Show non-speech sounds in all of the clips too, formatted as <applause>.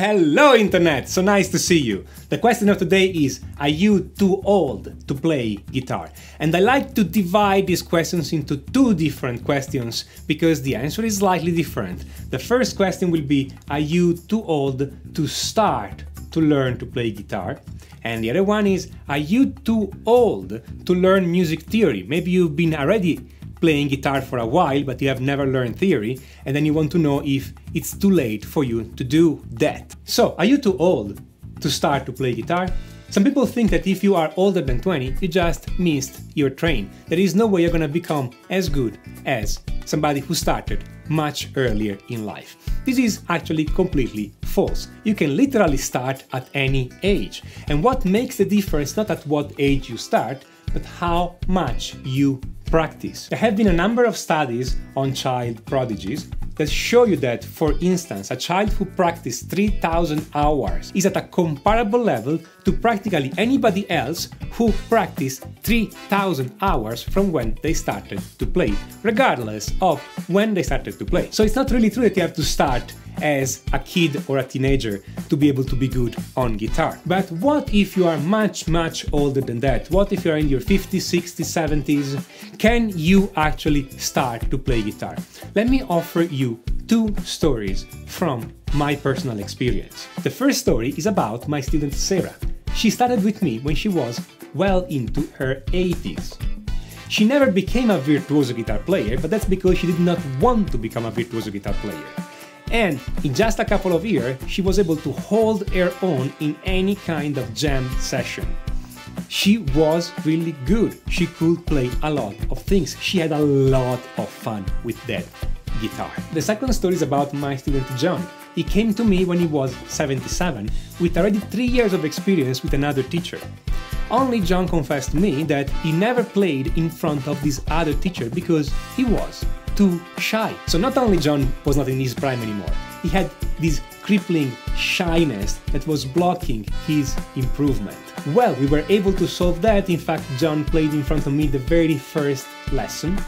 Hello Internet, so nice to see you. The question of today is, are you too old to play guitar? And I like to divide these questions into two different questions because the answer is slightly different. The first question will be, are you too old to start to learn to play guitar? And the other one is, are you too old to learn music theory? Maybe you've been already playing guitar for a while, but you have never learned theory, and then you want to know if it's too late for you to do that. So, are you too old to start to play guitar? Some people think that if you are older than 20, you just missed your train. There is no way you're gonna become as good as somebody who started much earlier in life. This is actually completely false. You can literally start at any age. And what makes the difference not at what age you start, but how much you practice. There have been a number of studies on child prodigies that show you that, for instance, a child who practiced 3000 hours is at a comparable level to practically anybody else who practiced 3000 hours from when they started to play, regardless of when they started to play. So it's not really true that you have to start as a kid or a teenager to be able to be good on guitar. But what if you are much, much older than that? What if you are in your 50s, 60s, 70s? Can you actually start to play guitar? Let me offer you two stories from my personal experience. The first story is about my student Sarah. She started with me when she was well into her 80s. She never became a virtuoso guitar player, but that's because she did not want to become a virtuoso guitar player. And in just a couple of years, she was able to hold her own in any kind of jam session. She was really good. She could play a lot of things. She had a lot of fun with that guitar. The second story is about my student John. He came to me when he was 77 with already 3 years of experience with another teacher. Only John confessed to me that he never played in front of this other teacher because he was too shy. So not only John was not in his prime anymore, he had this crippling shyness that was blocking his improvement. Well, we were able to solve that. In fact, John played in front of me the very first lesson.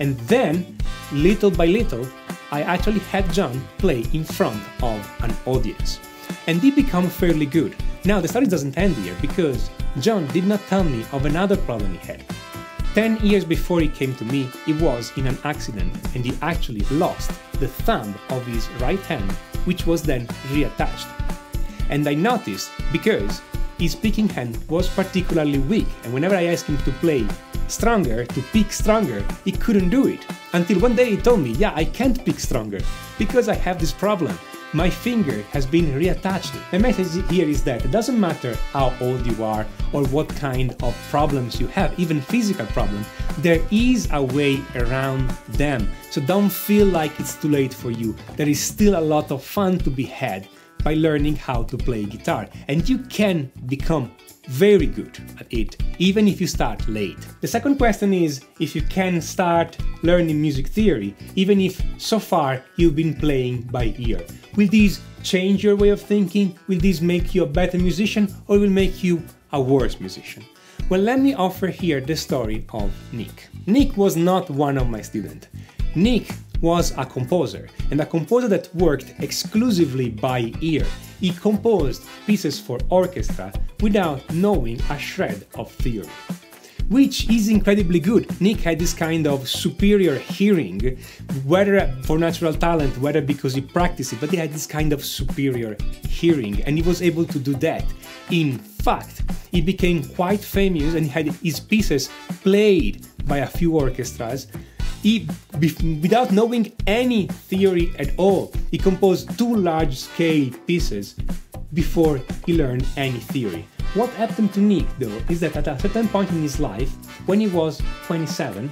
And then, little by little, I actually had John play in front of an audience. And he became fairly good. Now, the story doesn't end here because John did not tell me of another problem he had. 10 years before he came to me, he was in an accident and he actually lost the thumb of his right hand, which was then reattached. And I noticed because his picking hand was particularly weak, and whenever I asked him to play stronger, to pick stronger, he couldn't do it. Until one day he told me, Yeah, I can't pick stronger because I have this problem my finger has been reattached. The message here is that it doesn't matter how old you are or what kind of problems you have, even physical problems, there is a way around them. So don't feel like it's too late for you. There is still a lot of fun to be had by learning how to play guitar, and you can become very good at it, even if you start late. The second question is if you can start learning music theory, even if so far you've been playing by ear. Will this change your way of thinking? Will this make you a better musician or will make you a worse musician? Well, let me offer here the story of Nick. Nick was not one of my students. Nick was a composer, and a composer that worked exclusively by ear. He composed pieces for orchestra without knowing a shred of theory. Which is incredibly good. Nick had this kind of superior hearing, whether for natural talent, whether because he practiced it, but he had this kind of superior hearing, and he was able to do that. In fact, he became quite famous and had his pieces played by a few orchestras he, without knowing any theory at all, he composed two large-scale pieces before he learned any theory. What happened to Nick, though, is that at a certain point in his life, when he was 27,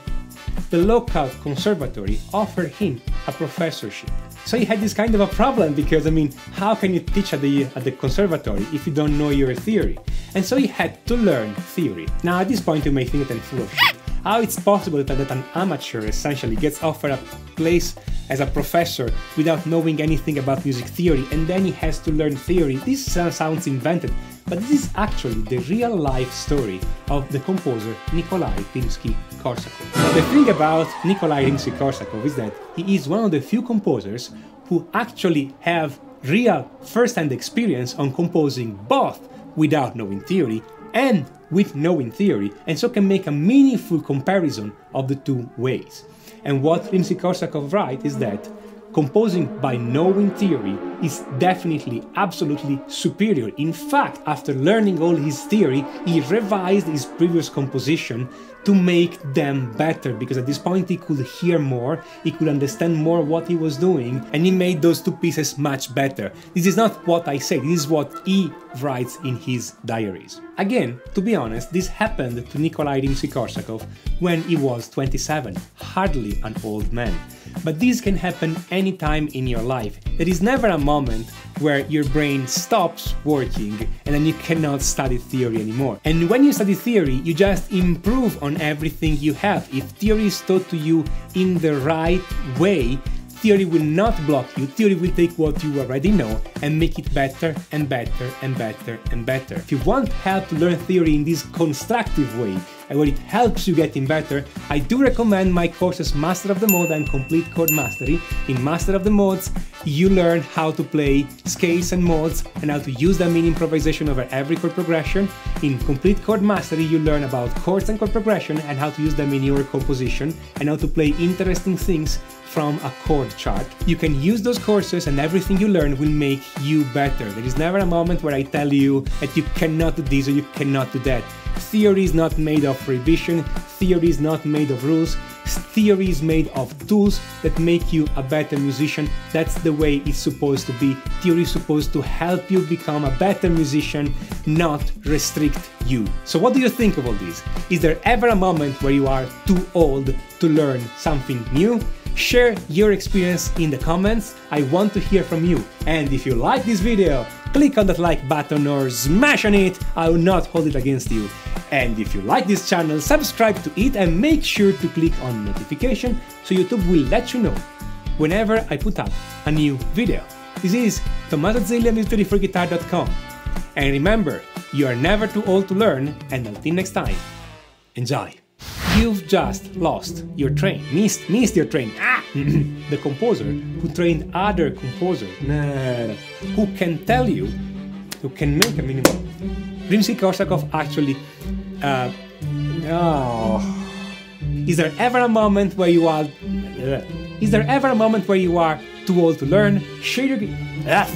the local conservatory offered him a professorship. So he had this kind of a problem because, I mean, how can you teach at the, at the conservatory if you don't know your theory? And so he had to learn theory. Now, at this point, you may think that I'm full of shit how it's possible that, that an amateur essentially gets offered a place as a professor without knowing anything about music theory and then he has to learn theory. This sounds invented, but this is actually the real life story of the composer Nikolai Rimsky-Korsakov. The thing about Nikolai Rimsky-Korsakov is that he is one of the few composers who actually have real first-hand experience on composing both without knowing theory and with knowing theory, and so can make a meaningful comparison of the two ways. And what Rimsky-Korsakov writes is that composing by knowing theory is definitely absolutely superior. In fact, after learning all his theory, he revised his previous composition to make them better because at this point he could hear more, he could understand more what he was doing, and he made those two pieces much better. This is not what I say, this is what he writes in his diaries. Again, to be honest, this happened to Nikolai Rimsky-Korsakov when he was 27, hardly an old man. But this can happen anytime in your life. There is never a moment where your brain stops working and then you cannot study theory anymore. And when you study theory, you just improve on everything you have. If theory is taught to you in the right way, theory will not block you, theory will take what you already know and make it better and better and better and better. If you want help to learn theory in this constructive way, and where it helps you getting better, I do recommend my courses Master of the Mode and Complete Chord Mastery. In Master of the Modes, you learn how to play scales and modes and how to use them in improvisation over every chord progression. In Complete Chord Mastery, you learn about chords and chord progression and how to use them in your composition and how to play interesting things from a chord chart. You can use those courses and everything you learn will make you better. There is never a moment where I tell you that you cannot do this or you cannot do that. Theory is not made of revision, theory is not made of rules, theory is made of tools that make you a better musician. That's the way it's supposed to be. Theory is supposed to help you become a better musician, not restrict you. So, what do you think of all this? Is there ever a moment where you are too old to learn something new? Share your experience in the comments. I want to hear from you. And if you like this video, click on that like button or smash on it. I will not hold it against you. And if you like this channel, subscribe to it and make sure to click on notification so YouTube will let you know whenever I put up a new video. This is Tommaso Zillio and And remember, you are never too old to learn, and until next time, enjoy! You've just lost your train, missed, missed your train. Ah! <clears throat> the composer who trained other composers, nah, who can tell you, who can make a minimum. Rimsky-Korsakov actually, uh, oh. Is there ever a moment where you are, uh, is there ever a moment where you are too old to learn? Share your, uh,